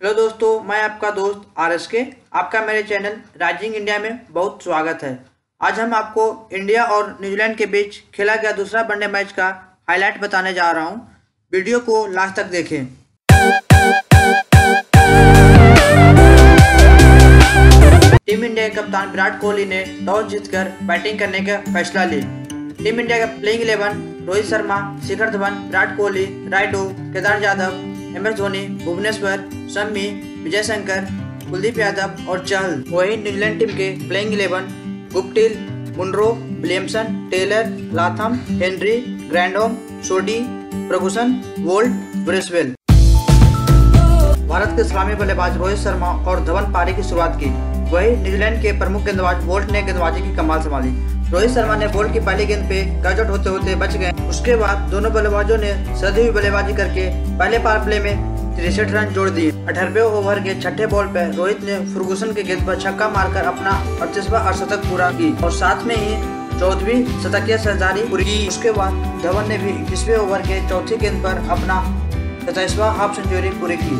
Hello दोस्तों, मैं आपका दोस्त आर एस के आपका मेरे चैनल राइजिंग इंडिया में बहुत स्वागत है। आज हम आपको इंडिया और न्यूजीलैंड के बीच खेला गया दूसरा वनडे मैच का हाईलाइट बताने जा रहा हूँ। वीडियो को लास्ट तक देखें। टीम इंडिया के कप्तान विराट कोहली ने टॉस जीतकर बैटिंग करने का फैसला लिया। टीम इंडिया का playing eleven Rohit Sharma, Shikhar Dhawan, Virat Kohli Rayudu Kedar Yadav M S Dhoni Bhuvneshwar Shami Vijay Shankar Kuldeep Yadav और चहल वही न्यूजीलैंड टीम के playing eleven, Guptill Munro Williamson, Taylor, Latham, Henry, Grandhomme, Sodhi प्रभूषण Boult Bracewell Bharat के सलामी बल्लेबाज रोहित शर्मा और धवन पारी की शुरुआत की। वही न्यूजीलैंड के प्रमुख गेंदबाज वोल्ट ने गेंदबाजी की कमाल संभाली। रोहित शर्मा ने बॉल की पहली गेंद पे गजट होते होते बच गए। उसके बाद दोनों बल्लेबाजों ने सदी बल्लेबाजी करके पहले पावर प्ले में तिरसठ रन जोड़ दिए। अठारवे ओवर के छठे बॉल पर रोहित ने फर्गूसन के गेंद पर छक्का मारकर अपना अड़तीसवा अर्धशतक पूरा की और साथ में ही चौदहवीं शतकीय सरदारी पूरी की। उसके बाद धवन ने भी इक्कीसवें ओवर के चौथी गेंद पर अपना सताईसवा हाफ़ सेंचुरी पूरी की।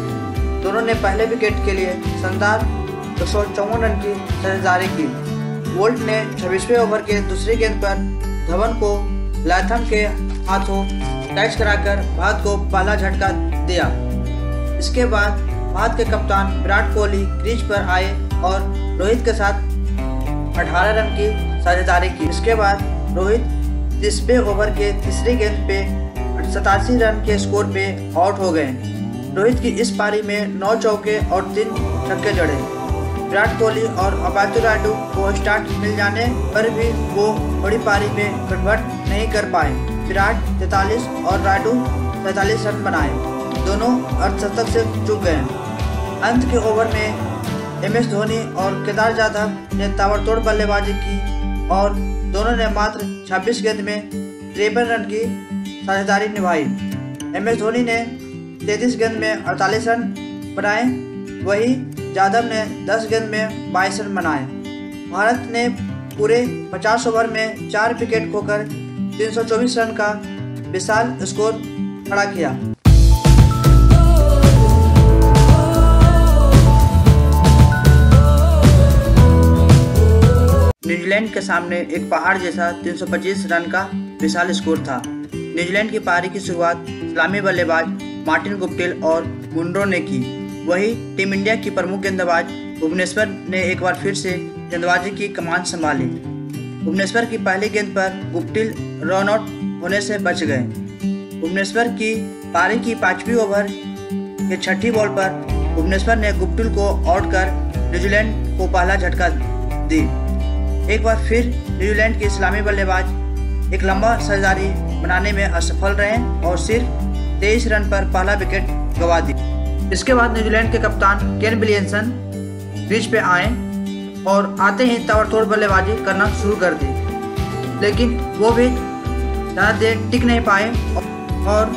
दोनों ने पहले विकेट के लिए शानदार दो रन की सरदारी की। वोल्ट ने छब्बीसवें ओवर के दूसरी गेंद पर धवन को लाथम के हाथों कैच कराकर भारत को पहला झटका दिया। इसके बाद भारत के कप्तान विराट कोहली क्रीज पर आए और रोहित के साथ 18 रन की साझेदारी की। इसके बाद रोहित तीसवें ओवर के तीसरी गेंद पे सतासी रन के स्कोर पे आउट हो गए। रोहित की इस पारी में नौ चौके और तीन छक्के जड़े। विराट कोहली और अबातु रायडू को स्टार्ट मिल जाने पर भी वो बड़ी पारी में कन्वर्ट नहीं कर पाए। विराट तैतालीस और रायडू तैतालीस रन बनाए। दोनों अर्धशतक से चुक गए। अंत के ओवर में एम एस धोनी और केदार जाधव ने ताबड़तोड़ बल्लेबाजी की और दोनों ने मात्र 26 गेंद में तिरपन रन की साझेदारी निभाई। एम एस धोनी ने 33 गेंद में 48 रन बनाए। वही यादव ने 10 गेंद में 22 रन बनाए। भारत ने पूरे 50 ओवर में चार विकेट खोकर 324 रन का विशाल स्कोर खड़ा किया। न्यूजीलैंड के सामने एक पहाड़ जैसा 325 रन का विशाल स्कोर था। न्यूजीलैंड की पारी की शुरुआत सलामी बल्लेबाज मार्टिन गुप्टिल और मुंड्रो ने की। वही टीम इंडिया की प्रमुख गेंदबाज भुवनेश्वर ने एक बार फिर से गेंदबाजी की कमान संभाली। भुवनेश्वर की पहली गेंद पर गुप्टिल रन आउट होने से बच गए। भुवनेश्वर की पारी की पांचवी ओवर के छठी बॉल पर भुवनेश्वर ने गुप्टिल को आउट कर न्यूजीलैंड को पहला झटका दी। एक बार फिर न्यूजीलैंड के इस्लामी बल्लेबाज एक लंबा सरदारी बनाने में असफल रहे और सिर्फ़ तेईस रन पर पहला विकेट गवा दी इसके बाद न्यूजीलैंड के कप्तान केन विलियमसन क्रीज पे आए और आते ही ताबड़तोड़ बल्लेबाजी करना शुरू कर दी। लेकिन वो भी ज़्यादा देर टिक नहीं पाए और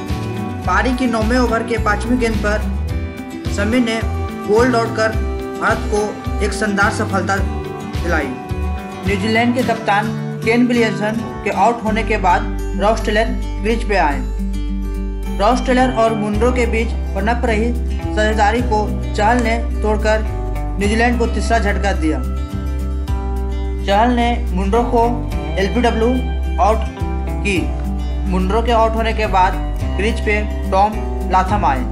पारी की नौवें ओवर के पाँचवीं गेंद पर समी ने गोल आउट कर भारत को एक शानदार सफलता दिलाई। न्यूजीलैंड के कप्तान केन विलियमसन के आउट होने के बाद रॉस टेलर क्रीज पे आए। रॉस टेलर और मुंड्रो के बीच पनप रही साझेदारी को चहल ने तोड़कर न्यूजीलैंड को तीसरा झटका दिया। चहल ने मुंड्रो को एलपीडब्ल्यू आउट की। मुंड्रो के आउट होने के बाद क्रीज पे टॉम लाथम आए।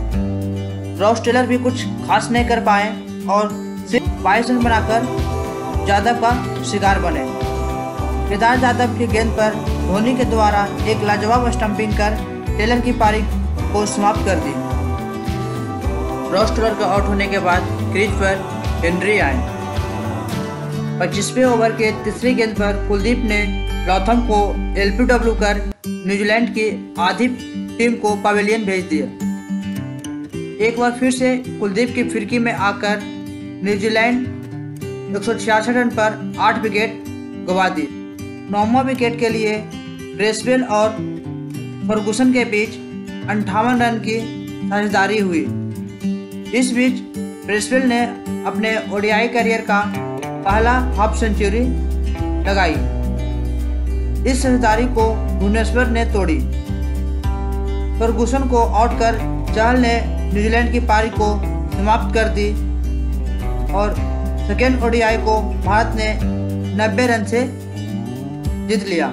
रॉस टेलर भी कुछ खास नहीं कर पाए और सिर्फ़ बाईस रन बनाकर यादव का शिकार बने। केदार यादव की गेंद पर धोनी के द्वारा एक लाजवाब स्टंपिंग कर टेलर की पारी को समाप्त कर दी। रॉस टेलर का आउट होने के बाद क्रीज पर हेनरी आए। पच्चीसवें ओवर के तीसरी गेंद पर कुलदीप ने लॉथम को एलपीडब्ल्यू कर न्यूजीलैंड की आधी टीम को पवेलियन भेज दिया। एक बार फिर से कुलदीप की फिरकी में आकर न्यूजीलैंड एक सौ छियासठ रन पर आठ विकेट गवा दिए नौवा विकेट के लिए ब्रेसवेल और फर्गूसन के बीच अंठावन रन की साझेदारी हुई। इस बीच ब्रेसवेल ने अपने ओडियाई करियर का पहला हाफ़ सेंचुरी लगाई। इस साझेदारी को भुवनेश्वर ने तोड़ी। फर्गूसन को आउट कर चहल ने न्यूजीलैंड की पारी को समाप्त कर दी और सेकेंड ओडीआई को भारत ने 90 रन से जीत लिया।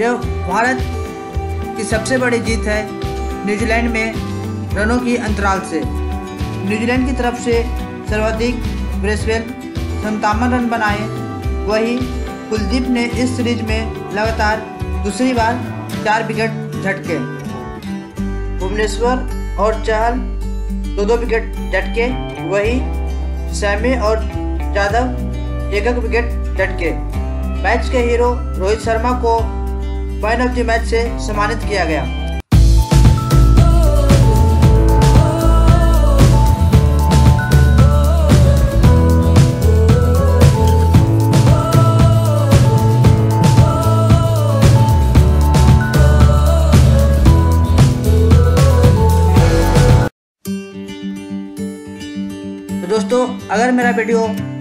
यह भारत की सबसे बड़ी जीत है न्यूजीलैंड में। रनों की अंतराल से। न्यूजीलैंड की तरफ़ से सर्वाधिक ब्रेसवेल संतावन रन बनाए। वहीं कुलदीप ने इस सीरीज़ में लगातार दूसरी बार चार विकेट झटके। भुवनेश्वर और चहल दो दो विकेट झटके। वही सैमी और यादव एक एक विकेट झटके। मैच के हीरो रोहित शर्मा को मैन ऑफ़ द मैच से सम्मानित किया गया। दोस्तों, अगर मेरा वीडियो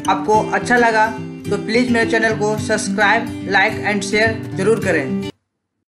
आपको अच्छा लगा तो प्लीज़ मेरे चैनल को सब्सक्राइब, लाइक एंड शेयर ज़रूर करें।